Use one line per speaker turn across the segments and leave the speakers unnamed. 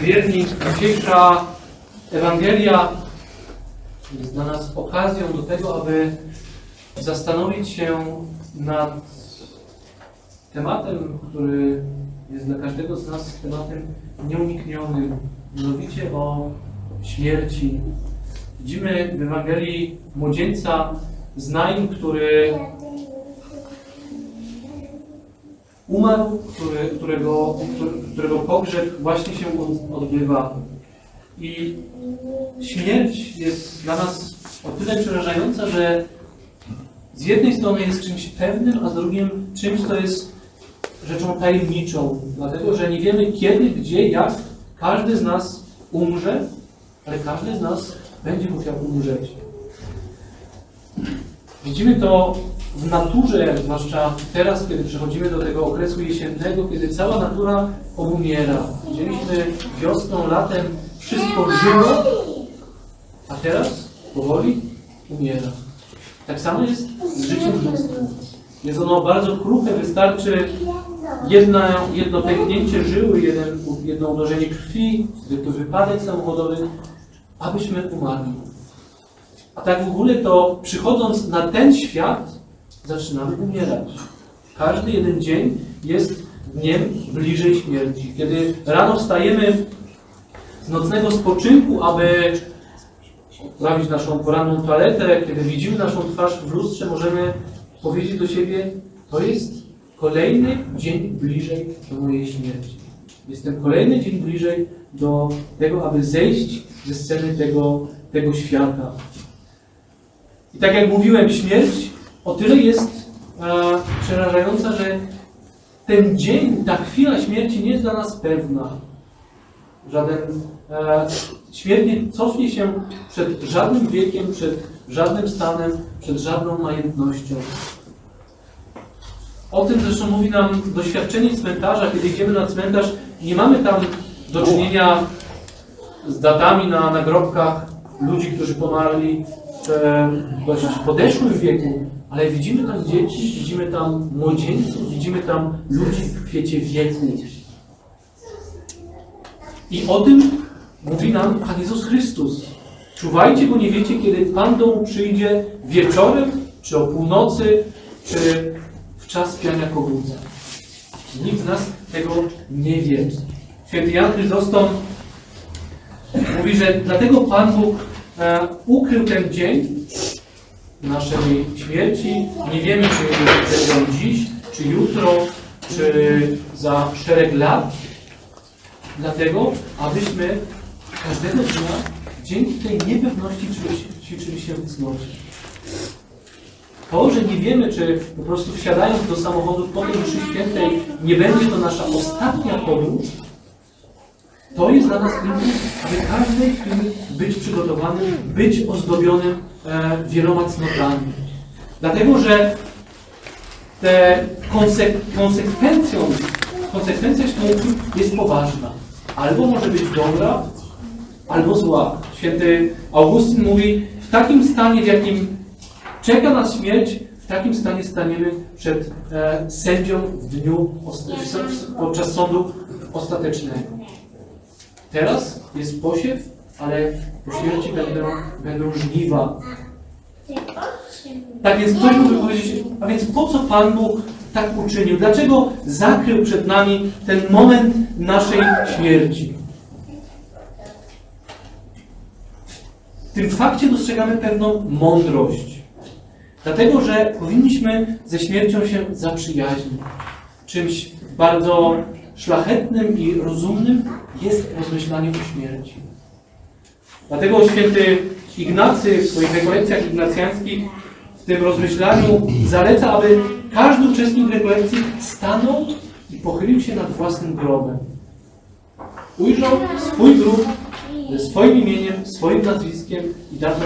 wierni, dzisiejsza Ewangelia jest dla nas okazją do tego, aby zastanowić się nad tematem, który jest dla każdego z nas tematem nieuniknionym, mianowicie o śmierci. Widzimy w Ewangelii młodzieńca z który umarł, który, którego, którego pogrzeb właśnie się odbywa. I śmierć jest dla nas o tyle przerażająca, że z jednej strony jest czymś pewnym, a z drugim czymś, co jest rzeczą tajemniczą. Dlatego, że nie wiemy kiedy, gdzie, jak każdy z nas umrze, ale każdy z nas będzie musiał umrzeć. Widzimy to w naturze, zwłaszcza teraz, kiedy przechodzimy do tego okresu jesiennego, kiedy cała natura obumiera. Widzieliśmy wiosną, latem, wszystko żyło, a teraz powoli umiera. Tak samo jest z życiem ludzkim. Jest ono bardzo kruche, wystarczy jedno pęknięcie żyły, jeden, jedno uderzenie krwi, zwykły wypadek samochodowy, abyśmy umarli. A tak w ogóle to przychodząc na ten świat, zaczynamy umierać. Każdy jeden dzień jest dniem bliżej śmierci. Kiedy rano wstajemy z nocnego spoczynku, aby zrobić naszą poranną toaletę, kiedy widzimy naszą twarz w lustrze, możemy powiedzieć do siebie, to jest kolejny dzień bliżej do mojej śmierci. Jestem kolejny dzień bliżej do tego, aby zejść ze sceny tego, tego świata. I tak jak mówiłem, śmierć o tyle jest e, przerażająca, że ten dzień, ta chwila śmierci nie jest dla nas pewna. Żaden e, śmierć nie cofnie się przed żadnym wiekiem, przed żadnym stanem, przed żadną majętnością. O tym zresztą mówi nam doświadczenie cmentarza, kiedy idziemy na cmentarz, nie mamy tam do czynienia z datami na nagrobkach ludzi, którzy pomarli dość podeszłym wieku, ale widzimy tam dzieci, widzimy tam młodzieńców, widzimy tam ludzi w kwiecie wieku. I o tym mówi nam Pan Jezus Chrystus. Czuwajcie, bo nie wiecie, kiedy Pan do domu przyjdzie wieczorem, czy o północy, czy w czas piania kogutza. Nikt z nas tego nie wie. Święty Jan Chryzostom mówi, że dlatego Pan Bóg e, ukrył ten dzień naszej śmierci. Nie wiemy, czy będzie on dziś, czy jutro, czy za szereg lat. Dlatego, abyśmy każdego dnia dzięki tej niepewności ćwiczyli się w cnocie. To, że nie wiemy, czy po prostu wsiadając do samochodu po tej mszy świętej nie będzie to nasza ostatnia podróż, to jest dla nas kluczem, aby każdej chwili być przygotowanym, być ozdobionym e, wieloma cnotami. Dlatego, że te konsek konsekwencją, konsekwencja śmierci jest poważna. Albo może być dobra, albo zła. Święty Augustyn mówi, w takim stanie, w jakim czeka nas śmierć, w takim stanie staniemy przed e, sędzią w dniu, podczas sądu ostatecznego. Teraz jest posiew, ale po śmierci będą, będą żniwa. Tak więc ktoś mógłby powiedzieć, a więc po co Pan Bóg tak uczynił? Dlaczego zakrył przed nami ten moment naszej śmierci? W tym fakcie dostrzegamy pewną mądrość. Dlatego, że powinniśmy ze śmiercią się zaprzyjaźnić. Czymś bardzo szlachetnym i rozumnym jest rozmyślanie o śmierci. Dlatego święty Ignacy w swoich rekolekcjach ignacjańskich w tym rozmyślaniu zaleca, aby każdy uczestnik rekolekcji stanął i pochylił się nad własnym grobem. Ujrzał swój grób ze swoim imieniem, swoim nazwiskiem i datą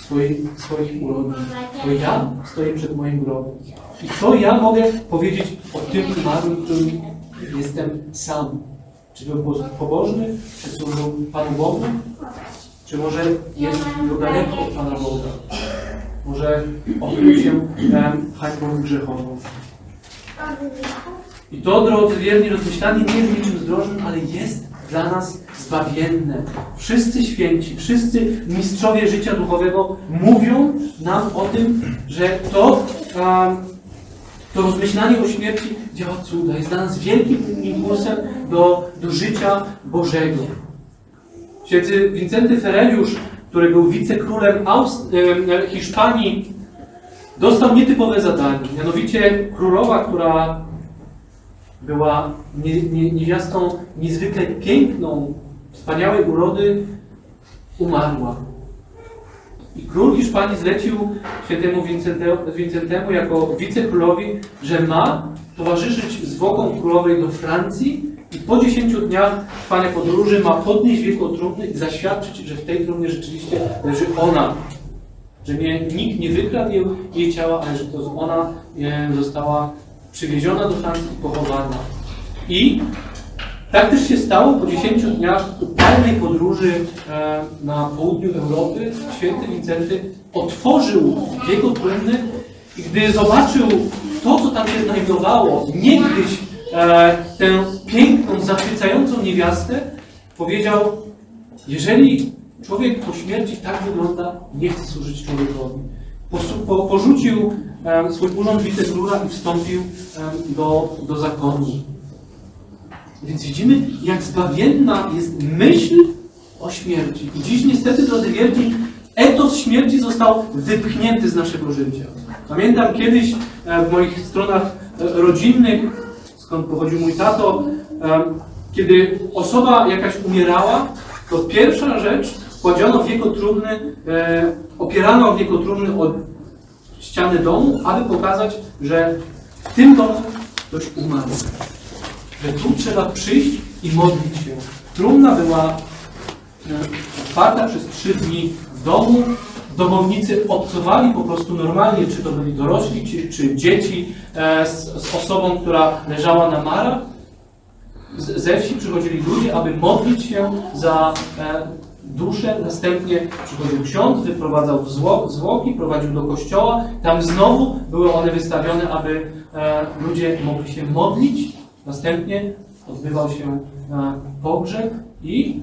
swoich, swoich urodzin. To ja stoję przed moim grobem. I co ja mogę powiedzieć o tym umarłym, którym jestem sam? Czy był pobożny, czy służył Panu Bogu, czy może jest daleko od Pana Boga? Może okrył się hańbą grzechową? I to, drodzy wierni, rozmyślanie nie jest niczym zdrożnym, ale jest dla nas zbawienne. Wszyscy święci, wszyscy mistrzowie życia duchowego mówią nam o tym, że to, to rozmyślanie o śmierci działa cuda, jest dla nas wielkim impulsem do, do życia Bożego. Święty Wincenty Fereliusz, który był wicekrólem Aust- Hiszpanii, dostał nietypowe zadanie. Mianowicie królowa, która była nie, nie, niewiastą niezwykle piękną, wspaniałej urody, umarła. I król Hiszpanii zlecił świętemu Wincentemu jako wicekrólowi, że ma towarzyszyć zwłokom królowej do Francji i po 10 dniach trwania podróży ma podnieść trumny i zaświadczyć, że w tej trumnie rzeczywiście leży ona. Że nie, nikt nie wykradł jej, jej ciała, ale że to ona e, została przywieziona do Francji i pochowana. I tak też się stało po 10 dniach upalnej podróży e, na południu Europy. Święty Wincenty otworzył jego trumny i gdy zobaczył to, co tam się znajdowało, niegdyś e, tę piękną, zachwycającą niewiastę, powiedział, jeżeli człowiek po śmierci tak wygląda, nie chce służyć człowiekowi. Po, porzucił e, swój urząd wicekróla i wstąpił e, do, do zakonu. Więc widzimy, jak zbawienna jest myśl o śmierci. I dziś niestety, drodzy wierni, etos śmierci został wypchnięty z naszego życia. Pamiętam kiedyś e, w moich stronach e, rodzinnych, skąd pochodził mój tato, e, kiedy osoba jakaś umierała, to pierwsza rzecz, kładziono wieko trumny, opierano wieko trumny o ściany domu, aby pokazać, że w tym domu ktoś umarł że tu trzeba przyjść i modlić się. Trumna była otwarta przez trzy dni domu. Domownicy obcowali po prostu normalnie, czy to byli dorośli, czy, czy dzieci e, z, z, osobą, która leżała na marach. Ze wsi przychodzili ludzie, aby modlić się za e, duszę. Następnie przychodził ksiądz, wyprowadzał zwłok, zwłoki, prowadził do kościoła. Tam znowu były one wystawione, aby e, ludzie mogli się modlić Następnie odbywał się e, pogrzeb i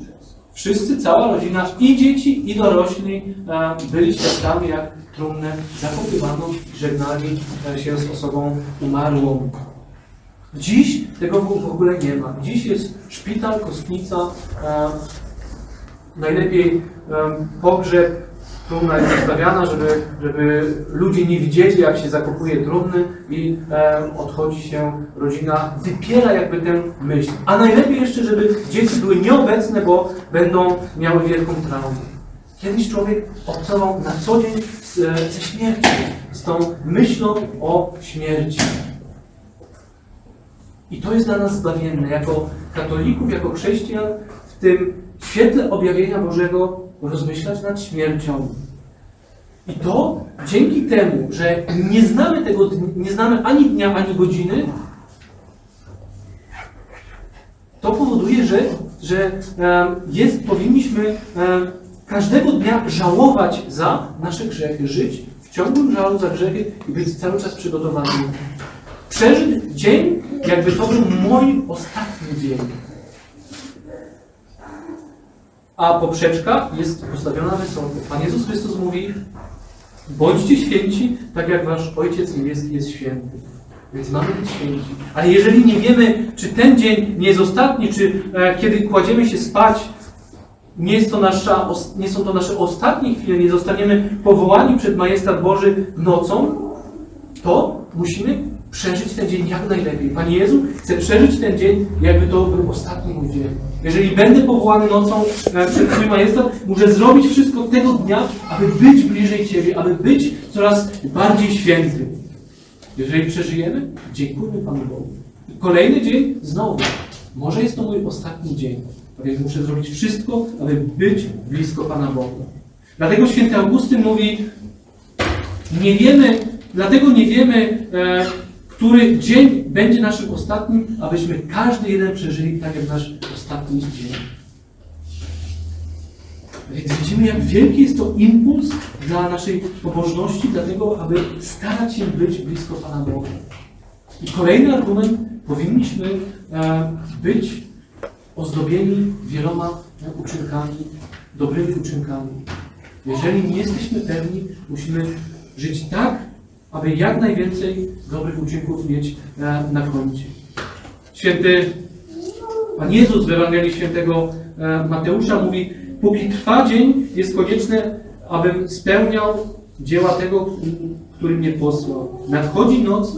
wszyscy, cała rodzina, i dzieci, i dorośli e, byli świadkami, jak trumnę zakopywano i żegnali e, się z osobą umarłą. Dziś tego w ogóle nie ma. Dziś jest szpital, kostnica, najlepiej pogrzeb trumna jest żeby, żeby ludzie nie widzieli, jak się zakopuje trumny i e, odchodzi się rodzina, wypiera jakby tę myśl. A najlepiej jeszcze, żeby dzieci były nieobecne, bo będą miały wielką traumę. Kiedyś człowiek obcował na co dzień z, ze śmiercią, z tą myślą o śmierci. I to jest dla nas zbawienne. Jako katolików, jako chrześcijan, w tym świetle objawienia Bożego rozmyślać nad śmiercią. I to dzięki temu, że nie znamy tego, nie znamy ani dnia, ani godziny, to powoduje, że, że jest, powinniśmy każdego dnia żałować za nasze grzechy, żyć w ciągłym żalu za grzechy i być cały czas przygotowanym. Przeżyć dzień, jakby to był mój ostatni dzień a poprzeczka jest postawiona wysoko. Pan Jezus Chrystus mówi, bądźcie święci, tak jak wasz Ojciec Niebieski jest święty. Więc mamy być święci. Ale jeżeli nie wiemy, czy ten dzień nie jest ostatni, czy e, kiedy kładziemy się spać, nie, jest to nasza, nie są to nasze ostatnie chwile, nie zostaniemy powołani przed majestat Boży nocą, to musimy przeżyć ten dzień jak najlepiej. Panie Jezu, chcę przeżyć ten dzień, jakby to był ostatni mój dzień. Jeżeli będę powołany nocą przed Twój majestat, muszę zrobić wszystko tego dnia, aby być bliżej Ciebie, aby być coraz bardziej świętym. Jeżeli przeżyjemy, dziękujmy Panu Bogu. Kolejny dzień znowu. Może jest to mój ostatni dzień, a więc muszę zrobić wszystko, aby być blisko Pana Boga. Dlatego święty Augustyn mówi, nie wiemy, dlatego nie wiemy, e, który dzień będzie naszym ostatnim, abyśmy każdy jeden przeżyli tak jak nasz ostatni dzień. Więc widzimy, jak wielki jest to impuls dla naszej pobożności, dlatego, aby starać się być blisko Pana Boga. I kolejny argument, powinniśmy e, być ozdobieni wieloma uczynkami, dobrymi uczynkami. Jeżeli nie jesteśmy pewni, musimy żyć tak, aby jak najwięcej dobrych uczynków mieć e, na koncie. Święty Pan Jezus w Ewangelii Świętego e, Mateusza mówi, póki trwa dzień, jest konieczne, abym spełniał dzieła tego, który mnie posłał. Nadchodzi noc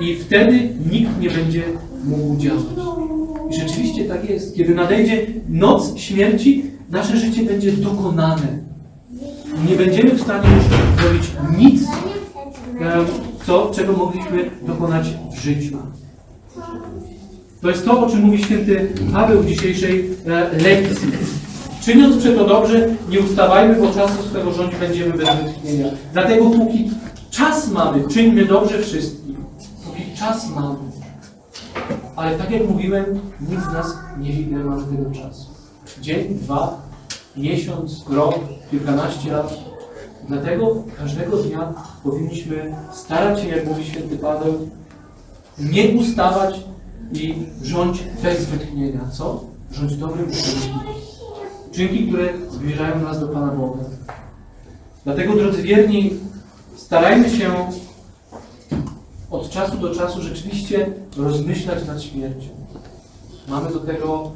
i wtedy nikt nie będzie mógł działać. I rzeczywiście tak jest. Kiedy nadejdzie noc śmierci, nasze życie będzie dokonane. Nie będziemy w stanie już zrobić nic, co, czego mogliśmy dokonać w życiu. To jest to, o czym mówi święty Paweł w dzisiejszej e, lekcji. Czyniąc przeto dobrze, nie ustawajmy, bo czasu swego rządzi będziemy bez wytchnienia. Dlatego póki czas mamy, czyńmy dobrze wszystkim. Póki czas mamy. Ale tak jak mówiłem, nikt z nas nie wie, ile tego czasu. Dzień, dwa, miesiąc, rok, kilkanaście lat. Dlatego każdego dnia powinniśmy starać się, jak mówi święty Paweł, nie ustawać i rządź bez wytchnienia. Co? Rządź dobrym uczynkiem. Uczynki, które zbliżają nas do Pana Boga. Dlatego, drodzy wierni, starajmy się od czasu do czasu rzeczywiście rozmyślać nad śmiercią. Mamy do tego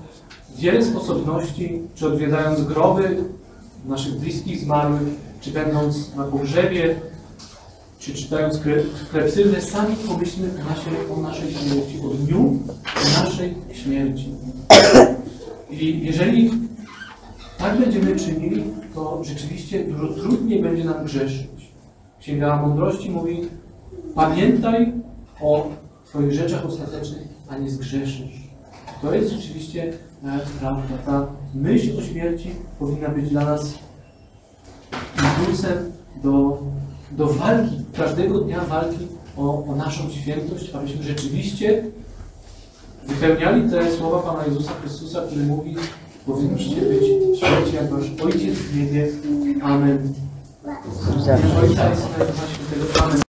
wiele sposobności, czy odwiedzając groby naszych bliskich zmarłych, czy będąc na pogrzebie, czy czytając klepsydrę, sami pomyślmy o naszej, o naszej śmierci, o dniu naszej śmierci. I jeżeli tak będziemy czynili, to rzeczywiście dużo trudniej będzie nam grzeszyć. Księga Mądrości mówi, pamiętaj o Twoich rzeczach ostatecznych, a nie zgrzeszysz. To jest rzeczywiście e, prawda. Ta myśl o śmierci powinna być dla nas impulsem do, do walki, każdego dnia walki o, o naszą świętość, abyśmy rzeczywiście wypełniali te słowa Pana Jezusa Chrystusa, który mówi, powinniście być święci jak wasz Ojciec w niebie. Amen. Ojca i Syna i Ducha Świętego. Amen.